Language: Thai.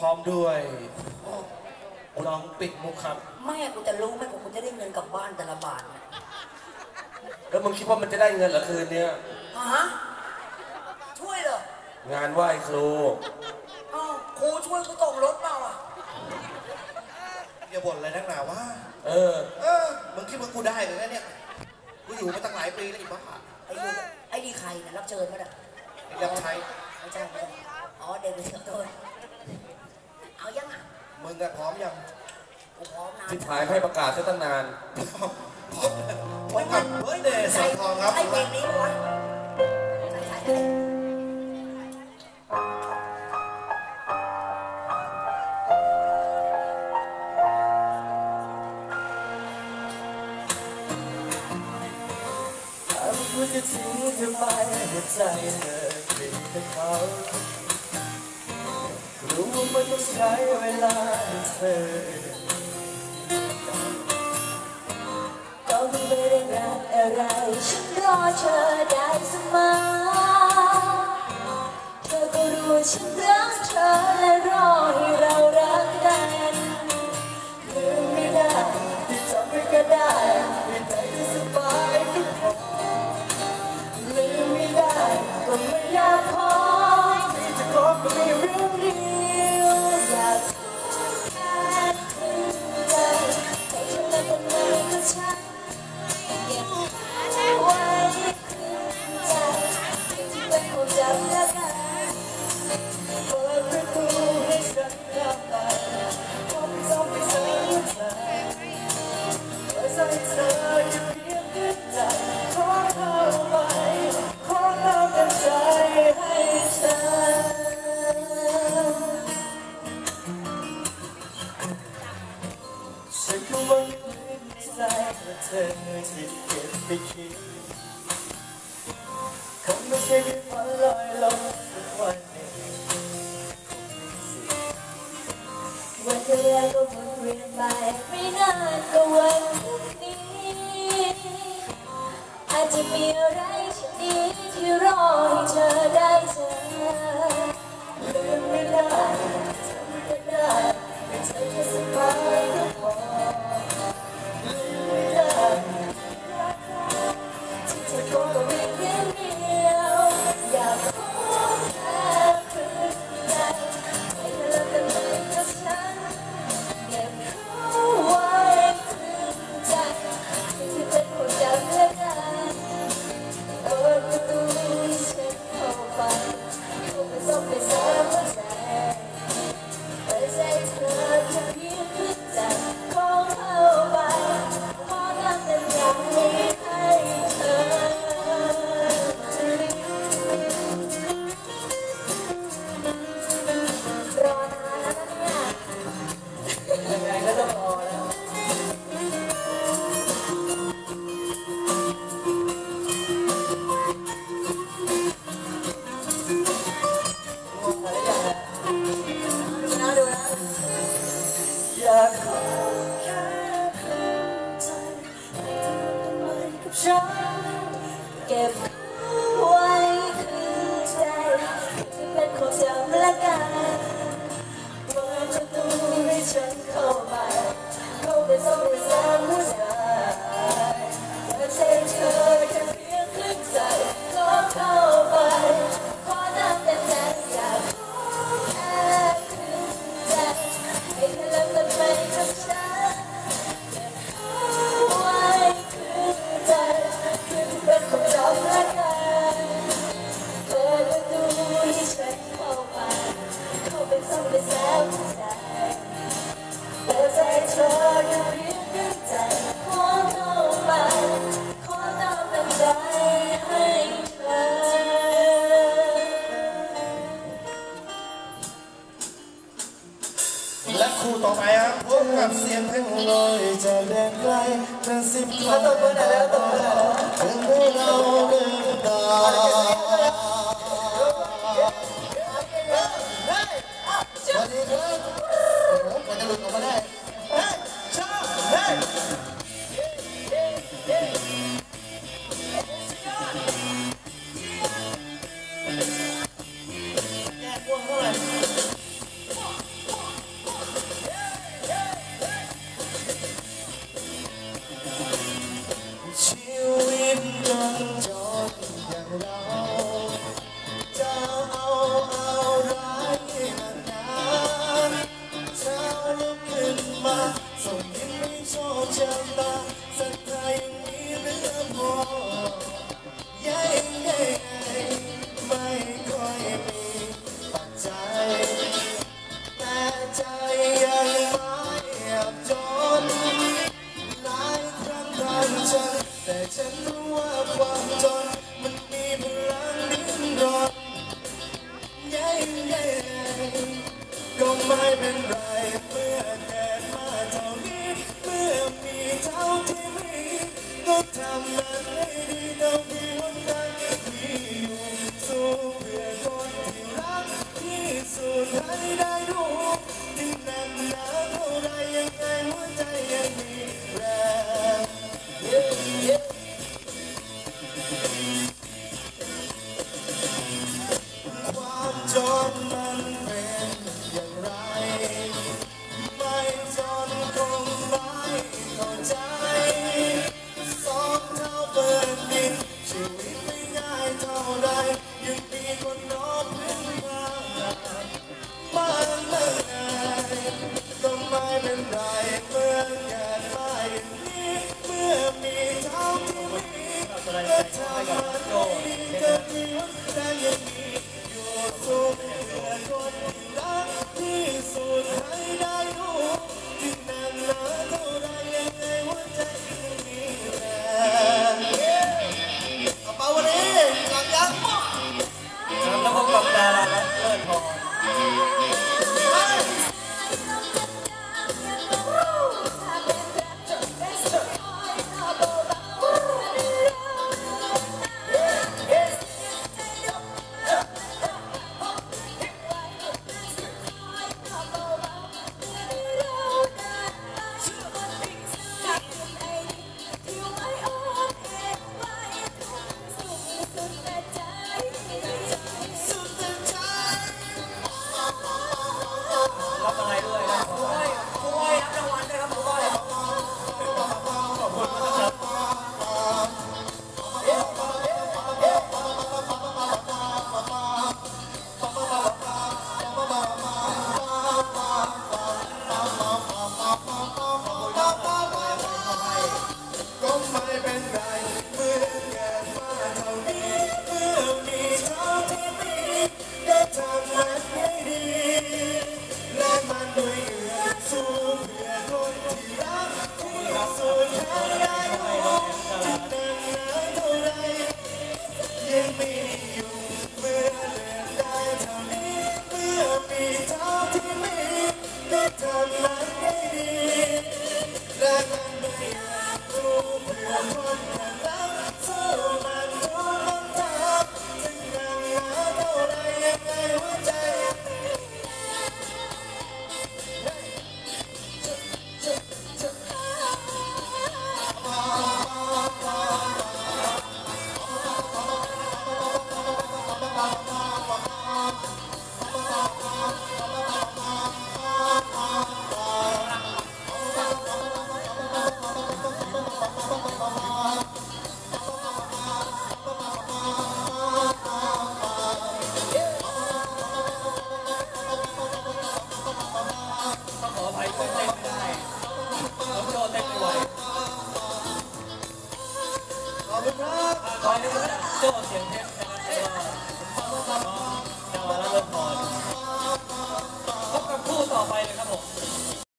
พร้อมด้วยน้องปิดมุกครับ แม่กูจะรู้ไหมว่ากูจะได้เงินกลับบ้านแต่ละบาทเนี่ยแล้วมึงคิดว่ามันจะได้เงินเหรอคืนเนี้ยฮะช่วยเหรองานไหว้ครูอ้าวครูช่วยกูส่งรถเปล่าอะอย่าบ่นอะไรนักหนาวะเออ เออมึงคิดว่ากูได้เลยนะเนี่ยกูอยู่มาตั้งหลายปีแล้วอีบ้าไอ้นี่ไอ้นี่ใครเนี่ยรับเชิญมาเนี่ยรับใช้ไม่ใช่ไม่ใช่อ๋อเด็กเสือโดนเอายังอะ มึงอะพร้อมยังกูพร้อมนะที่ถ่ายให้ประกาศซะตั้งนานพร้อมกับเฮ้ยเดชสใช่องทองครับ ใช่เพลงนี้ปะวะใช่ใช่ใช่หากกูจะทิ้งเธอไปหัวใจเธอเป็นแต่เขา รู้ว่ามันต้องใช้เวลาเธอก็ไม่ได้รักอะไรฉันรอเธอได้เสมอเธอก็รู้ว่าฉันรักเธอและรอให้เรารักกัน เธอที่เก็บไปคิดคงไม่ใช่แค่ฝันลอยลมสักวันหนึ่งวันเวลาก็หมุนเวียนไปไม่นานก็วันพรุ่งนี้ อาจจะมีอะไรชนิดที่รอให้เธอได้เจอลืมไม่ได้จำไม่ได้ไม่ใช่แค่สบาย ครับบเสียงเพลงลอยจะแดนไกลเป็นสิบล้านตบมือหน่อยแล้วตบมือหน่อย ใจยังไม่อบจนหลายครั้งทันฉันแต่ฉันรู้ว่าความจนมันมีพลังดินรนเย้เยก็ไม่เป็นไรเมื่อเกิดมาเท่านี้เมื่อมีเท่าที่มีก็ทำมันให้ดีที่ นชี